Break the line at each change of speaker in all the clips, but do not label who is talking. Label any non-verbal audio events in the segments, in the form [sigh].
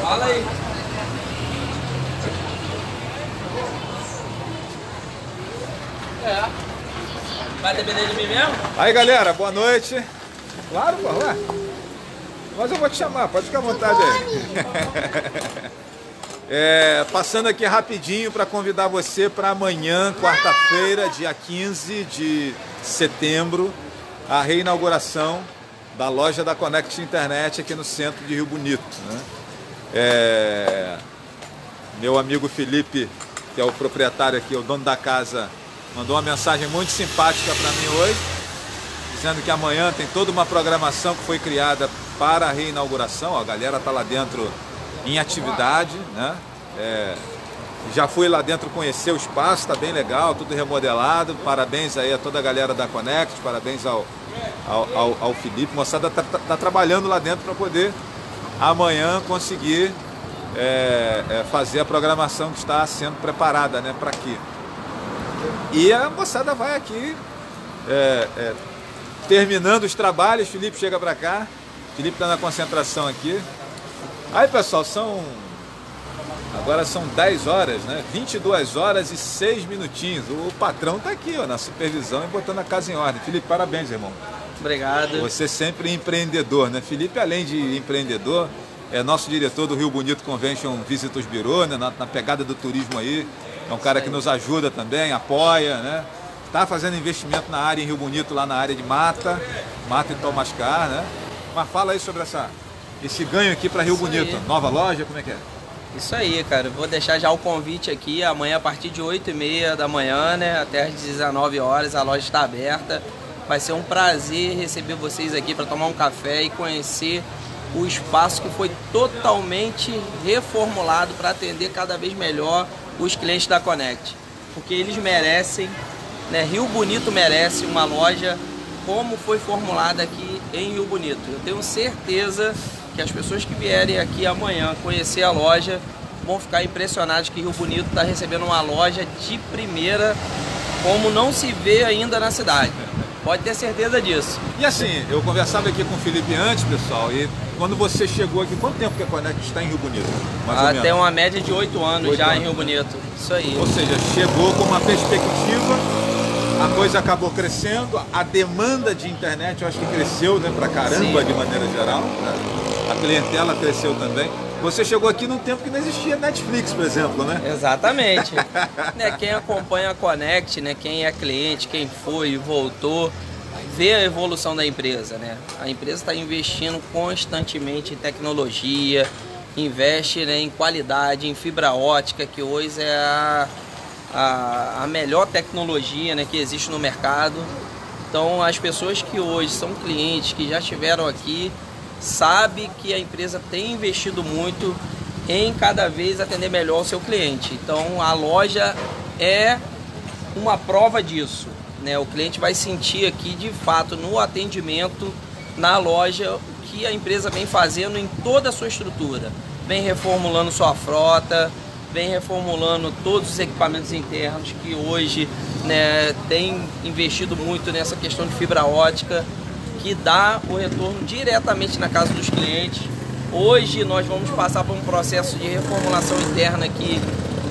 Fala aí. É. Vai depender de mim mesmo?
Aí galera, boa noite. Claro, pô, ué. Mas eu vou te chamar, pode ficar à vontade aí. [laughs] É, passando aqui rapidinho para convidar você para amanhã, quarta-feira, dia 15 de setembro, a reinauguração da loja da Connect Internet aqui no centro de Rio Bonito. Né? É, meu amigo Felipe, que é o proprietário aqui, o dono da casa, mandou uma mensagem muito simpática para mim hoje, dizendo que amanhã tem toda uma programação que foi criada para a reinauguração. A galera está lá dentro em atividade, né? É, já fui lá dentro conhecer o espaço, está bem legal, tudo remodelado. Parabéns aí a toda a galera da Connect, parabéns ao, ao, ao, ao Felipe. Moçada está tá, tá trabalhando lá dentro para poder amanhã conseguir é, é, fazer a programação que está sendo preparada né, para aqui. E a moçada vai aqui é, é terminando os trabalhos. Felipe chega para cá. Felipe está na concentração aqui. Aí, pessoal, são. Agora são 10 horas, né? 22 horas e 6 minutinhos. O patrão está aqui, ó, na supervisão e botando a casa em ordem. Felipe, parabéns, irmão.
Obrigado.
Você sempre empreendedor, né? Felipe, além de empreendedor, é nosso diretor do Rio Bonito Convention Visitors Bureau, né? na, na pegada do turismo aí. É um cara que nos ajuda também, apoia, né? Está fazendo investimento na área em Rio Bonito, lá na área de mata, mata e Tomascar, né? Mas fala aí sobre essa, esse ganho aqui para Rio Isso Bonito. Aí. Nova loja, como é que é?
Isso aí, cara. Vou deixar já o convite aqui. Amanhã, a partir de 8h30 da manhã, né? Até às 19 horas, a loja está aberta. Vai ser um prazer receber vocês aqui para tomar um café e conhecer o espaço que foi totalmente reformulado para atender cada vez melhor os clientes da Connect. Porque eles merecem, né? Rio Bonito merece uma loja como foi formulada aqui em Rio Bonito. Eu tenho certeza que as pessoas que vierem aqui amanhã conhecer a loja vão ficar impressionados que Rio Bonito está recebendo uma loja de primeira como não se vê ainda na cidade. Pode ter certeza disso.
E assim, eu conversava aqui com o Felipe antes, pessoal, e quando você chegou aqui, quanto tempo que a Connect está em Rio Bonito?
Mais ah, tem uma média de oito anos 8 já anos. em Rio Bonito. Isso aí.
Ou seja, chegou com uma perspectiva, a coisa acabou crescendo, a demanda de internet eu acho que cresceu né, pra caramba Sim. de maneira geral. Né? A clientela cresceu também. Você chegou aqui num tempo que não existia Netflix, por exemplo, né?
Exatamente. [laughs] né, quem acompanha a Connect, né, quem é cliente, quem foi e voltou, vê a evolução da empresa, né? A empresa está investindo constantemente em tecnologia, investe né, em qualidade, em fibra ótica, que hoje é a, a, a melhor tecnologia né, que existe no mercado. Então, as pessoas que hoje são clientes, que já estiveram aqui, sabe que a empresa tem investido muito em cada vez atender melhor o seu cliente. Então a loja é uma prova disso. Né? O cliente vai sentir aqui de fato no atendimento na loja o que a empresa vem fazendo em toda a sua estrutura. Vem reformulando sua frota, vem reformulando todos os equipamentos internos que hoje né, tem investido muito nessa questão de fibra ótica que dá o retorno diretamente na casa dos clientes. Hoje nós vamos passar por um processo de reformulação interna aqui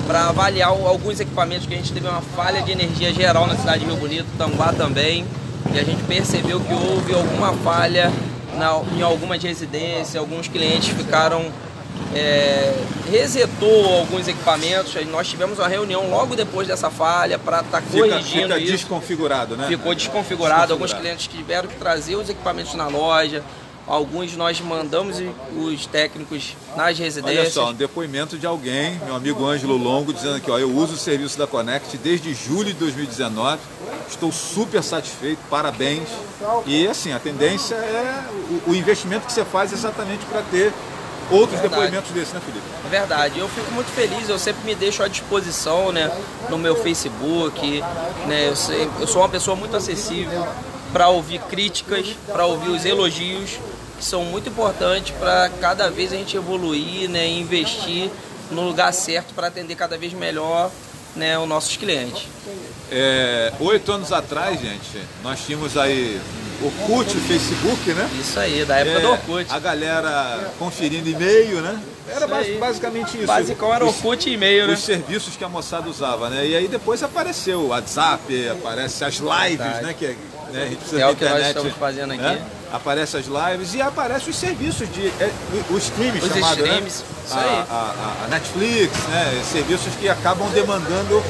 para avaliar alguns equipamentos que a gente teve uma falha de energia geral na cidade de Rio Bonito, Tanguá também, e a gente percebeu que houve alguma falha na, em algumas residências, alguns clientes ficaram é, resetou alguns equipamentos. Nós tivemos uma reunião logo depois dessa falha para estar tá corrigindo
fica
isso.
desconfigurado, né?
Ficou desconfigurado. Alguns clientes tiveram que trazer os equipamentos na loja. Alguns nós mandamos os técnicos nas residências.
Olha só, um depoimento de alguém, meu amigo Ângelo Longo, dizendo que ó, eu uso o serviço da Connect desde julho de 2019. Estou super satisfeito, parabéns. E assim, a tendência é o, o investimento que você faz exatamente para ter outros Verdade. depoimentos desses, né, Felipe?
É verdade. Eu fico muito feliz, eu sempre me deixo à disposição, né, no meu Facebook, né, eu, sei, eu sou uma pessoa muito acessível para ouvir críticas, para ouvir os elogios, que são muito importantes para cada vez a gente evoluir, né, investir no lugar certo para atender cada vez melhor né, os nossos clientes.
É, oito anos atrás, gente, nós tínhamos aí Orkut, Facebook, né?
Isso aí, da época
É,
do Orkut.
A galera conferindo e-mail, né? Era
Isso
basicamente isso.
Basicão era
Os-
Orkut e e-mail, né?
os serviços que a moçada usava, né? E aí depois apareceu o WhatsApp, aparece as lives,
Verdade.
né? Que, né? A gente precisa
É o que nós
internet,
estamos fazendo aqui.
né? Aparece as lives e aparece os serviços de. É, o- o streaming
Os
chamado,
streams,
né?
isso
A,
aí.
a- a Netflix, né? Serviços que acabam demandando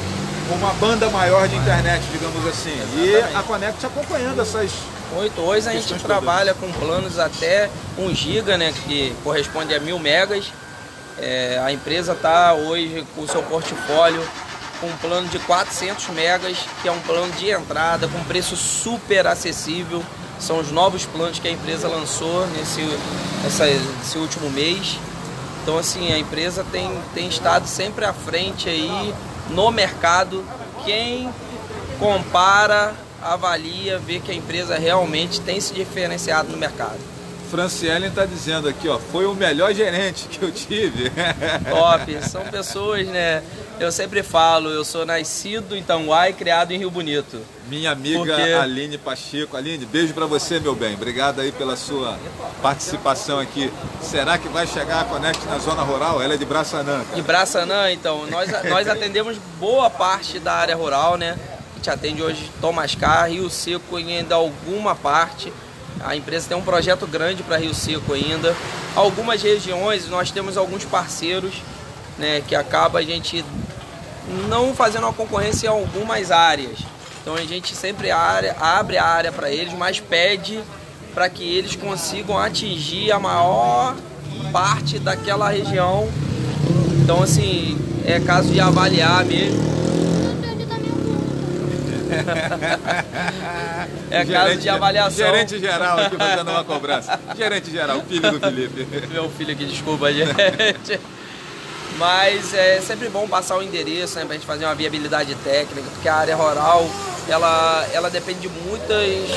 uma banda maior de internet, digamos assim. E
Exatamente.
a Connect acompanhando essas.
Oito. Hoje a gente trabalha com planos até 1 GB, né, que corresponde a mil megas. É, a empresa está hoje com o seu portfólio com um plano de 400 megas, que é um plano de entrada com preço super acessível. São os novos planos que a empresa lançou nesse, essa- esse último mês. Então assim, a empresa tem, tem estado sempre à frente aí no mercado. Quem compara, avalia, vê que a empresa realmente tem se diferenciado no mercado.
Franciele está dizendo aqui, ó, foi o melhor gerente que eu tive. [laughs]
Top, são pessoas, né? Eu sempre falo, eu sou nascido em Tanguá e criado em Rio Bonito.
Minha amiga
Porque-
Aline Pacheco. Aline, beijo pra você, meu bem. Obrigado aí pela sua participação aqui. Será que vai chegar a Connect na zona rural? Ela é de Braçanã.
De Braçanã, então, nós, nós atendemos boa parte da área rural, né? A gente atende hoje Tomascar, Rio Seco ainda alguma parte. A empresa tem um projeto grande para Rio Seco ainda. Algumas regiões nós temos alguns parceiros, né, que acaba a gente não fazendo uma concorrência em algumas áreas. Então a gente sempre área- abre a área para eles, mas pede para que eles consigam atingir a maior parte daquela região. Então assim, é caso de avaliar mesmo. [laughs] É caso de avaliação.
Gerente geral aqui fazendo uma cobrança. Gerente geral, filho do Felipe. [laughs]
Meu filho aqui, desculpa, gente. Mas é sempre bom passar o endereço, né, pra gente fazer uma viabilidade técnica, porque a área rural, ela, ela depende de muitas,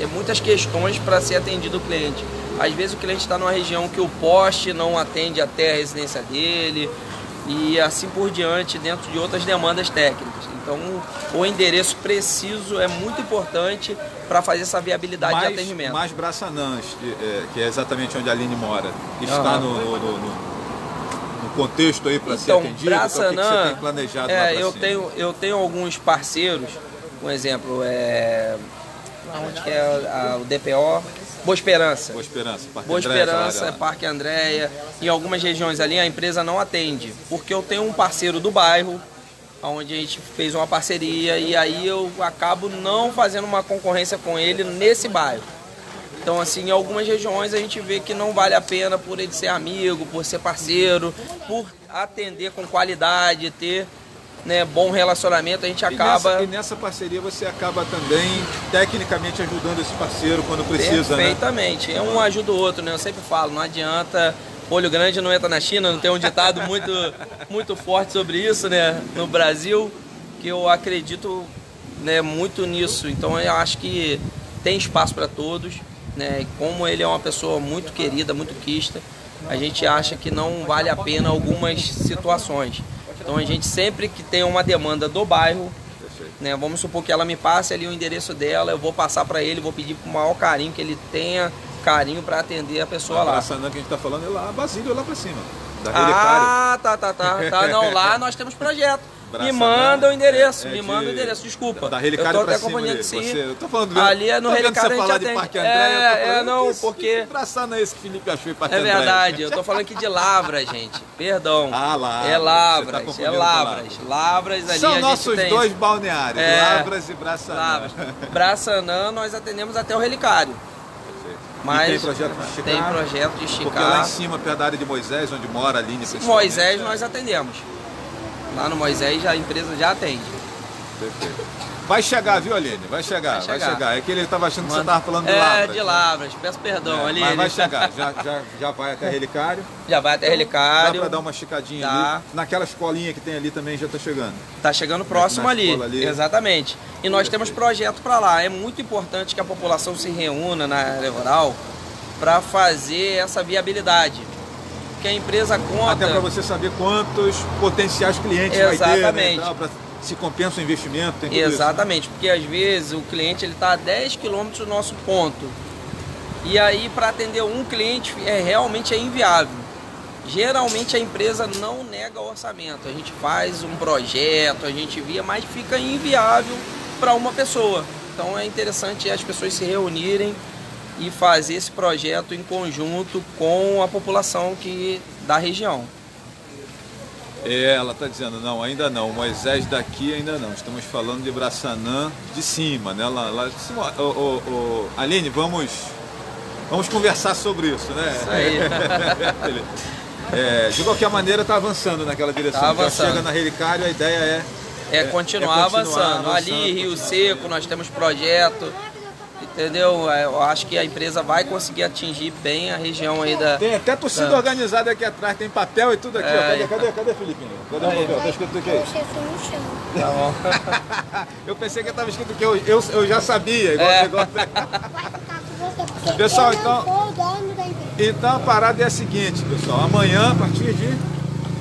é, muitas questões para ser atendido o cliente. Às vezes o cliente está numa região que o poste não atende até a residência dele e assim por diante, dentro de outras demandas técnicas. Então, o endereço preciso é muito importante para fazer essa viabilidade de
Mais,
atendimento.
mais Braçanãs, que é, que é exatamente onde a Aline mora. Está no, no- no- contexto aí para ser
Então,
atendido? Então, o que que você
Braçanã,
tem planejado
é, eu tenho, eu tenho alguns parceiros, um exemplo, é, onde é a- o DPO? Boa Esperança.
Boa Esperança, Parque
Boa
André, aquela
Esperança. Parque Andréia. Em algumas regiões ali a empresa não atende, porque eu tenho um parceiro do bairro, onde a gente fez uma parceria e aí eu acabo não fazendo uma concorrência com ele nesse bairro. Então, assim, em algumas regiões a gente vê que não vale a pena por ele ser amigo, por ser parceiro, por atender com qualidade, ter né, bom relacionamento, a gente
E
acaba
nessa, e nessa parceria você acaba também tecnicamente ajudando esse parceiro quando precisa, né?
perfeitamente. É um ajuda o outro, né? Eu sempre falo, não adianta. Olho grande não entra na China, não tem um ditado muito, [laughs] muito forte sobre isso, né? No Brasil, que eu acredito né, muito nisso. Então eu acho que tem espaço para todos, né? E como ele é uma pessoa muito querida, muito quista, a gente acha que não vale a pena algumas situações. Então a gente sempre que tem uma demanda do bairro, né, vamos supor que ela me passe ali o endereço dela, eu vou passar para ele, vou pedir com o maior carinho que ele tenha carinho para atender a pessoa
A
lá.
Braçanã que a gente tá falando é lá, Basílio lá pra cima. Da.
Ah, tá, tá, tá, tá. Não, lá nós temos projeto. [laughs] Me manda o endereço,
é
me
de-
manda o endereço, desculpa.
Da
eu
Relicário
tô
pra
até
cima. Você, eu tô falando
Ali é no Relicário,
você falar de. Parque André, eu tô
É, é, não,
que
porque-
Que Braçanã é esse que Felipe achou em Parque
É
André?
verdade, eu tô falando aqui de Lavras, gente. Perdão.
Ah, Lavras,
É
tá
Lavras, é Lavras. Lavras ali
São nossos dois balneários,
É.
Lavras e Braçanã.
Lavras. Braçanã nós atendemos até o Relicário. Mas
e tem projeto de esticar?
Tem projeto de esticar.
Porque lá em cima, perto da área de Moisés, onde mora a Aline,
Moisés
é.
nós atendemos. Lá no Moisés a empresa já atende.
Perfeito. Vai chegar, viu, Aline? Vai chegar,
Vai
vai chegar.
chegar.
É que ele estava achando que você estava falando de
é,
Lavras.
de Lavras. Peço perdão.
É,
ali,
mas vai chegar, [laughs] já, já, já vai até Relicário.
Já vai até
Dá
Relicário.
pra dar uma esticadinha
Dá.
ali. Naquela escolinha que tem ali também já tá chegando.
Tá chegando próximo
Na
ali.
escola ali.
Exatamente. E nós temos projeto para lá. É muito importante que a população se reúna na área rural para fazer essa viabilidade. Porque a empresa conta.
Até para você saber quantos potenciais clientes vai ter, né?
Exatamente.
tal, pra se compensa o investimento,
Exatamente, isso. porque às vezes o cliente ele está a 10 quilômetros do nosso ponto. E aí para atender um cliente é realmente é inviável. Geralmente a empresa não nega orçamento. A gente faz um projeto, a gente via, mas fica inviável para uma pessoa. Então é interessante as pessoas se reunirem e fazer esse projeto em conjunto com a população que da região.
É, ela está dizendo, não, ainda não, Moisés daqui ainda não. Estamos falando de Braçanã de cima, né? Lá, lá de cima. Ô, ô, ô, Aline, vamos, vamos conversar sobre isso, né?
Isso aí. [laughs]
é, de qualquer maneira está avançando naquela direção. Tá
avançando.
chega na Relicário, a ideia é,
é, continuar, é continuar avançando. avançando. Ali, Rio Seco, nós temos projeto entendeu? É, eu acho que a empresa vai conseguir atingir bem a região aí da...
Tem até torcida da... organizada aqui atrás, tem papel e tudo aqui. É, cadê, cadê, cadê, Filipinho? Cadê o papel? Tá escrito o quê?
Tá bom. [laughs]
eu pensei que estava escrito que eu, eu, eu já sabia. Igual, é. igual... [laughs] [laughs] pessoal, então... Então a parada é a seguinte, pessoal. Amanhã, a partir de...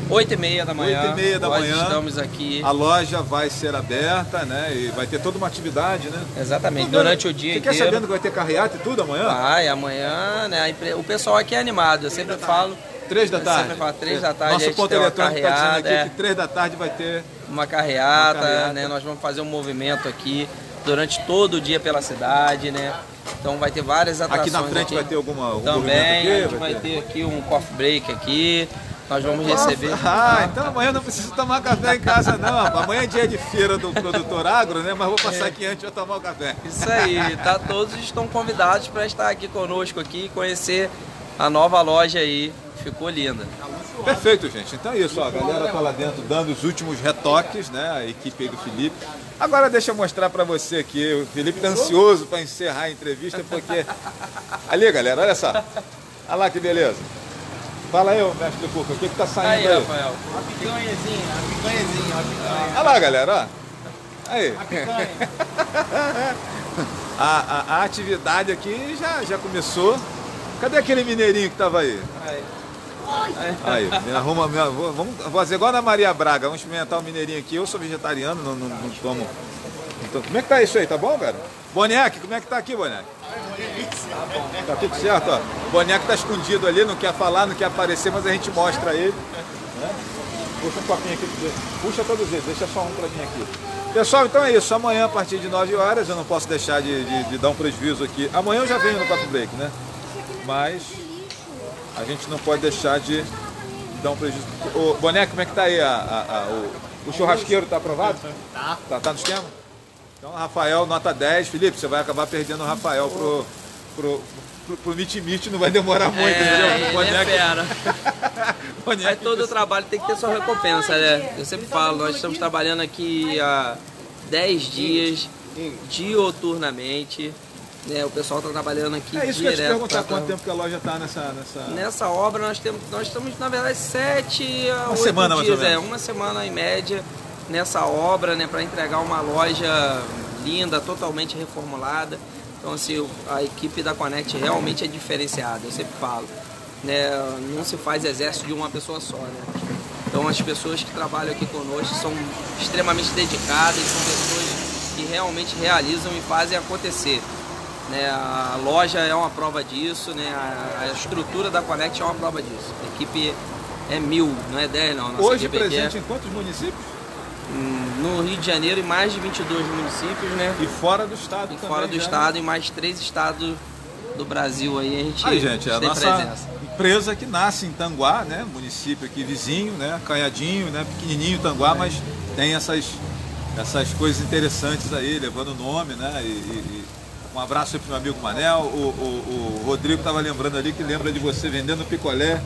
8 e meia da manhã.
8 e meia da manhã.
estamos aqui.
A loja vai ser aberta, né? E vai ter toda uma atividade, né?
Exatamente, tudo, durante o dia
você
inteiro.
Quer sabendo que vai ter carreata e tudo amanhã?
Vai, amanhã, né? O pessoal aqui é animado, eu sempre falo.
Três da tarde.
Sempre falo, três da tarde.
Nosso ponto eletrônico está dizendo aqui é. que três da tarde vai ter
uma carreata, uma carreata, né? Nós vamos fazer um movimento aqui durante todo o dia pela cidade, né? Então vai ter várias atrações.
Aqui na frente aqui. vai ter alguma algum
Também,
aqui,
vai, vai ter aqui um coffee break aqui. Nós vamos receber.
Ah, então amanhã não preciso tomar café em casa, não. Amanhã é dia de feira do produtor agro, né? Mas vou passar aqui antes para tomar o café.
Isso aí, tá? Todos estão convidados para estar aqui conosco aqui e conhecer a nova loja aí. Ficou linda.
Perfeito, gente. Então é isso, ó. a galera tá lá dentro dando os últimos retoques, né? A equipe aí do Felipe. Agora deixa eu mostrar para você aqui. O Felipe tá ansioso para encerrar a entrevista, porque. Ali, galera, olha só. Olha lá que beleza. Fala aí, mestre Cuca, o que que tá saindo aí?
Aí, Rafael. A picanhazinha, a picanhazinha, a picanha.
Olha lá, galera, ó. Aí.
A picanha. [laughs]
a, a, a, atividade aqui já, já começou. Cadê aquele mineirinho que tava aí?
Aí.
Aí, me arruma, me, vamos fazer igual na Maria Braga, vamos experimentar o mineirinho aqui. Eu sou vegetariano, não, não, não tomo. Então, como é que tá isso aí, tá bom, cara? Boneque, como é que tá aqui, Boneque? Tá bom. Tá tudo certo, ó. O boneco tá escondido ali, não quer falar, não quer aparecer, mas a gente mostra ele. Né? Puxa um copinho aqui, puxa todos eles, deixa só um pra mim aqui. Pessoal, então é isso. Amanhã, a partir de 9 horas, eu não posso deixar de, de, de dar um prejuízo aqui. Amanhã eu já venho no Coffee Break, né? Mas a gente não pode deixar de, dar um prejuízo. O boneco, como é que tá aí? A, a, a o, o, churrasqueiro tá aprovado?
Tá.
Tá, tá no esquema? Então, Rafael, nota 10. Felipe, você vai acabar perdendo o Rafael pro, pro, pro, pro Mit não vai demorar muito,
é,
entendeu?
Boneco... espera. [laughs] Mas todo o trabalho tem que ter sua recompensa, né? Eu sempre falo, nós estamos trabalhando aqui há 10 dias, dioturnamente. Né, o pessoal está trabalhando aqui
É isso
direto.
que eu te perguntar, quanto tempo que a loja está nessa, nessa...
Nessa obra nós, temos, nós estamos, na verdade, 7 a 8
semana,
dias. Mais ou menos. É, uma semana em média nessa obra, né, para entregar uma loja linda, totalmente reformulada. Então, assim, a equipe da Connect realmente é diferenciada, eu sempre falo. Né, não se faz exército de uma pessoa só, né? Então, as pessoas que trabalham aqui conosco são extremamente dedicadas, são pessoas que realmente realizam e fazem acontecer. Né, a loja é uma prova disso, né, a, estrutura da Connect é uma prova disso. A equipe é mil, não é dez não. Nossa
Hoje presente é... em quantos municípios?
No Rio de Janeiro em mais de 22 municípios, né?
E fora do estado
e
também,
fora do já. estado em mais três estados do Brasil aí a gente,
aí, gente,
é a
nossa
presença.
empresa que nasce em Tanguá, né? Município aqui vizinho, né? Canhadinho, né? Pequenininho Tanguá, é. mas tem essas essas coisas interessantes aí, levando o nome, né? E, e, um abraço aí pro meu amigo Manel. O, o, o Rodrigo estava lembrando ali que lembra de você vendendo picolé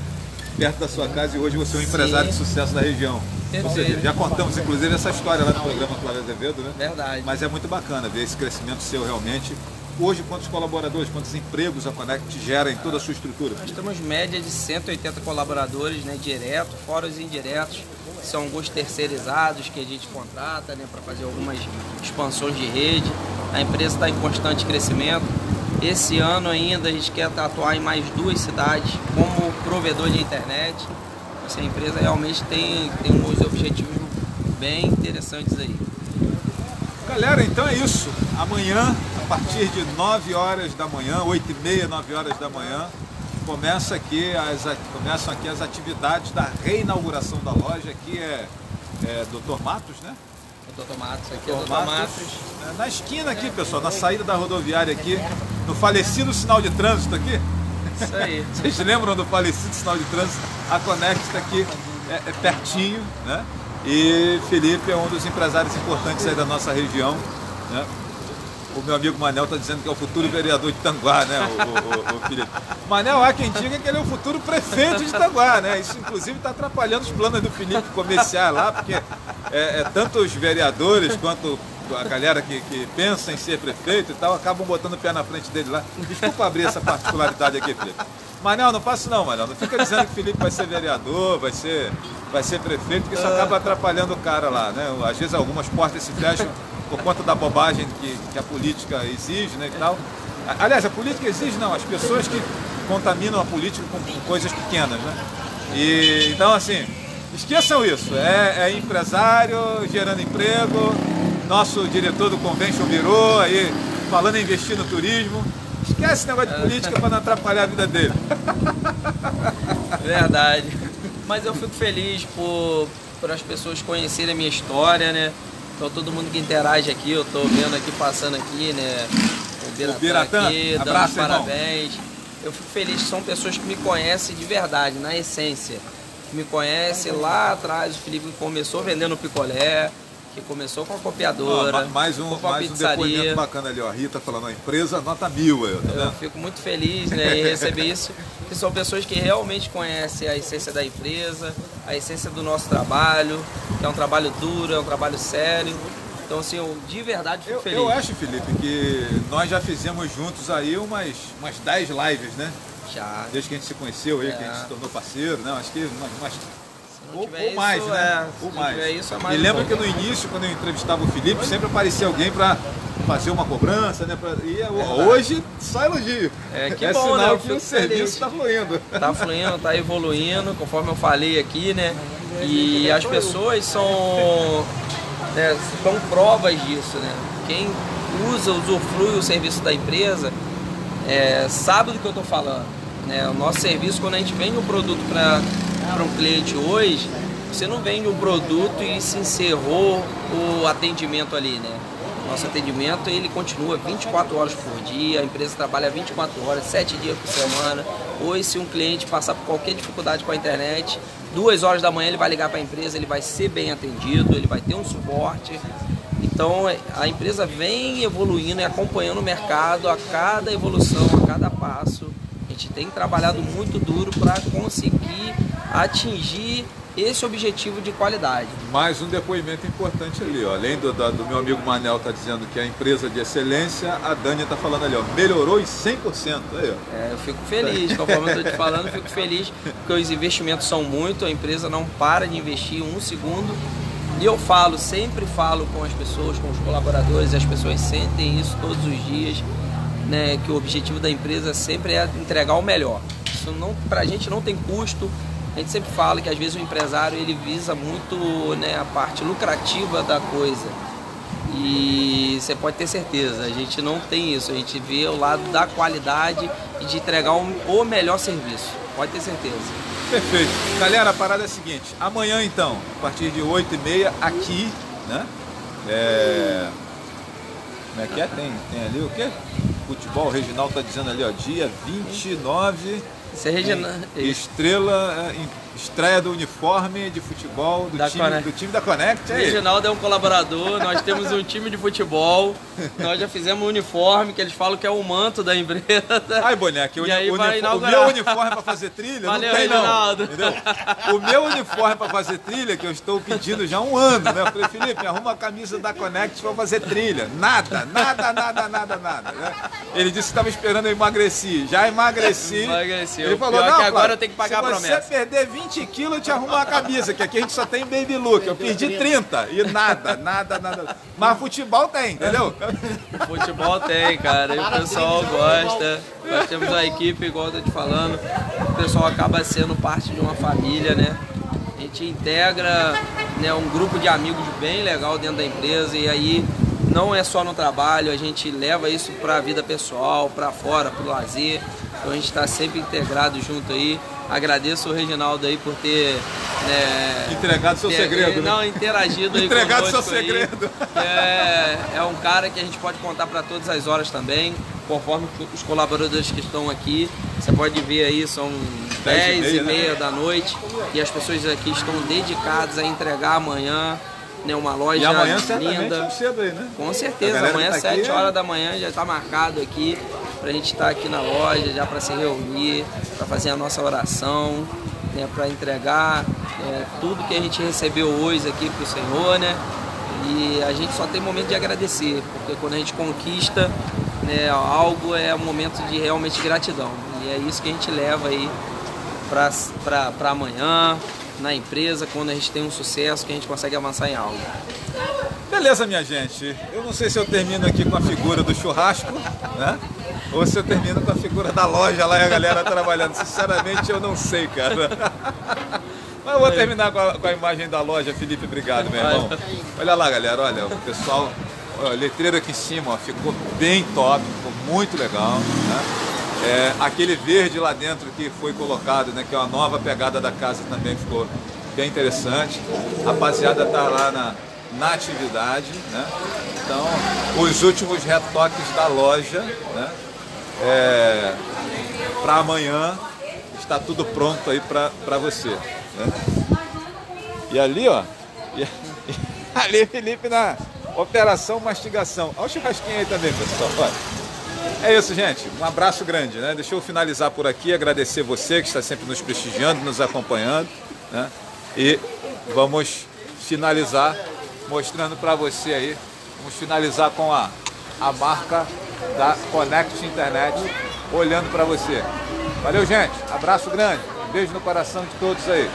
perto da sua casa e hoje você é um empresário Sim. de sucesso da região. Já contamos inclusive essa história lá no programa Flávio Azevedo, né?
Verdade.
Mas é muito bacana ver esse crescimento seu realmente. Hoje, quantos colaboradores, quantos empregos a Connect gera em toda a sua estrutura?
Nós temos média de 180 colaboradores, né, direto, fora os indiretos. São alguns terceirizados que a gente contrata, né, para fazer algumas expansões de rede. A empresa está em constante crescimento. Esse ano ainda a gente quer atuar em mais duas cidades como provedor de internet. Essa empresa realmente tem, tem uns objetivos bem interessantes aí.
Galera, então é isso. Amanhã, a partir de 9 horas da manhã, 8 e meia, 9 horas da manhã, começa aqui as, começam aqui as atividades da reinauguração da loja. Aqui é, é Dr. Matos, né?
Dr. Matos, aqui é Dr. Matos. Matos.
É, na esquina aqui, pessoal, na saída da rodoviária aqui, no falecido sinal de trânsito aqui.
Isso aí. [laughs]
Vocês lembram do falecido sinal de trânsito? A Conect está aqui é, é pertinho, né? E Felipe é um dos empresários importantes aí da nossa região. Né? O meu amigo Manel está dizendo que é o futuro vereador de Tanguá, né, o, o, o, Felipe? Manel, há quem diga que ele é o futuro prefeito de Tanguá, né? Isso, inclusive, está atrapalhando os planos do Felipe comerciar lá, porque é, é, tanto os vereadores quanto a galera que, que, pensa em ser prefeito e tal, acabam botando o pé na frente dele lá. Desculpa abrir essa particularidade aqui, Felipe. Manel, não faço não, Manel. Não fica dizendo que Felipe vai ser vereador, vai ser, vai ser prefeito, que isso acaba atrapalhando o cara lá, né? Às vezes algumas portas se fecham por conta da bobagem que, que a política exige, né, e tal. Aliás, a política exige não, as pessoas que contaminam a política com, com coisas pequenas, né? E, então, assim, esqueçam isso. É, é empresário gerando emprego, nosso diretor do Convention virou aí falando em investir no turismo. Esquece esse negócio de política para não atrapalhar a vida dele. [laughs]
Verdade. Mas eu fico feliz por, por as pessoas conhecerem a minha história, né? Então todo mundo que interage aqui, eu estou vendo aqui, passando aqui, né?
O Biratã, o Biratã
aqui, abraço, dando parabéns. Eu fico feliz que são pessoas que me conhecem de verdade, na essência. Me conhecem lá atrás, o Felipe começou vendendo picolé, que começou com a copiadora.
Ah, mais um, mais um depoimento bacana ali, ó. A Rita falando, a empresa nota mil. Eu,
tá eu fico muito feliz né, em receber isso, que [laughs] são pessoas que realmente conhecem a essência da empresa, a essência do nosso trabalho, que é um trabalho duro, é um trabalho sério. Então, assim, eu de verdade fico
eu,
feliz.
Eu acho, Felipe, que nós já fizemos juntos aí umas, umas 10 lives, né?
Já.
Desde que a gente se conheceu aí, é. que a gente se tornou parceiro, né? Acho que umas, umas
ou, ou, mais, né? É,
ou mais.
Isso, é mais
e lembra que no início, quando eu entrevistava o Felipe, sempre aparecia alguém para fazer uma cobrança, né? Pra... E é, hoje só elogio.
É que
é
bom,
sinal
né?
que o serviço está fluindo.
Está fluindo, está evoluindo, conforme eu falei aqui, né? E as pessoas são, né, são provas disso, né? Quem usa, usufrui o serviço da empresa, é, sabe do que eu estou falando. Né? O nosso serviço, quando a gente vende um produto para para um cliente hoje, você não vende um produto e se encerrou o atendimento ali, né? Nosso atendimento ele continua 24 horas por dia, a empresa trabalha 24 horas, 7 dias por semana. Hoje, se um cliente passar por qualquer dificuldade com a internet, duas horas da manhã ele vai ligar para a empresa, ele vai ser bem atendido, ele vai ter um suporte. Então a empresa vem evoluindo e acompanhando o mercado a cada evolução, a cada passo. A gente tem trabalhado muito duro para conseguir atingir esse objetivo de qualidade.
Mais um depoimento importante ali, ó. além do, do meu amigo Manel tá dizendo que é a empresa de excelência, a Dani tá falando ali, ó, melhorou em 100%. Aí, ó.
É, eu fico feliz, conforme eu tô te falando, fico [laughs] feliz porque os investimentos são muito, a empresa não para de investir um segundo. E eu falo, sempre falo com as pessoas, com os colaboradores, as pessoas sentem isso todos os dias, né, que o objetivo da empresa sempre é entregar o melhor. Isso não, pra gente não tem custo, a gente sempre fala que às vezes o empresário ele visa muito né, a parte lucrativa da coisa. E você pode ter certeza, a gente não tem isso, a gente vê o lado da qualidade e de entregar o melhor serviço. Pode ter certeza.
Perfeito. Galera, a parada é a seguinte, amanhã então, a partir de 8h30 aqui, né? É... Como é que é? Tem, tem ali o quê? Futebol, o Reginaldo tá dizendo ali, ó, dia 29
isso é regional.
Estrela, é, estreia do uniforme de futebol do, time, do time da Connect.
O Reginaldo é um colaborador, nós temos um time de futebol, nós já fizemos um uniforme que eles falam que é o manto da empresa.
Ai, boneco, o, uni, o meu uniforme para fazer trilha Valeu, não tem Reginaldo. não. O meu uniforme para fazer trilha, que eu estou pedindo já há um ano, né? Eu falei, Felipe, arruma a camisa da Connect para fazer trilha. Nada, nada, nada, nada, nada. Né? Ele disse que estava esperando eu emagrecer. Já emagreci.
Emagreci.
Ele falou, não,
que agora eu tenho que pagar a promessa.
Se você perder 20 quilos, eu te arrumo uma camisa, que aqui a gente só tem baby look. Eu perdi 30 e nada, nada, nada. Mas futebol tem, entendeu?
Futebol tem, cara. E o pessoal gosta. Nós temos uma equipe, igual eu tô te falando. O pessoal acaba sendo parte de uma família, né? A gente integra né, um grupo de amigos bem legal dentro da empresa e aí não é só no trabalho, a gente leva isso para a vida pessoal, para fora, para o lazer. Então a gente está sempre integrado junto aí. Agradeço o Reginaldo aí por ter
né, entregado seu
ter,
segredo.
Não, né? interagido aí
Entregado seu segredo.
É, é um cara que a gente pode contar para todas as horas também, conforme os colaboradores que estão aqui. Você pode ver aí, são 10 e meia, e meia né? da noite e as pessoas aqui estão dedicadas a entregar amanhã né, uma loja
e amanhã,
linda.
cedo aí, né?
Com certeza, amanhã às tá 7 horas da manhã já está marcado aqui para a gente estar tá aqui na loja, já para se reunir, para fazer a nossa oração, né, para entregar é, tudo que a gente recebeu hoje aqui para o Senhor, né? E a gente só tem momento de agradecer, porque quando a gente conquista né, algo é um momento de realmente gratidão. E é isso que a gente leva aí para amanhã, na empresa, quando a gente tem um sucesso, que a gente consegue avançar em algo.
Beleza, minha gente. Eu não sei se eu termino aqui com a figura do churrasco, né? Ou se eu termino com a figura da loja lá e a galera trabalhando. Sinceramente, eu não sei, cara. Mas eu vou terminar com a, com a imagem da loja, Felipe. Obrigado, meu irmão. Olha lá, galera. Olha, o pessoal. o letreiro aqui em cima ó, ficou bem top, ficou muito legal. Né? É, aquele verde lá dentro que foi colocado, né, que é uma nova pegada da casa também ficou bem interessante. A rapaziada tá lá na, na atividade, né? Então, os últimos retoques da loja, né? É, para amanhã está tudo pronto aí para você. Né? E ali, ó, [laughs] e, ali Felipe na operação mastigação. Olha o churrasquinho aí também, pessoal. Olha. É isso, gente. Um abraço grande, né? Deixa eu finalizar por aqui, agradecer você que está sempre nos prestigiando, nos acompanhando, né? E vamos finalizar mostrando para você aí. Vamos finalizar com a, a marca da Connect Internet olhando para você. Valeu, gente. Abraço grande. Beijo no coração de todos aí.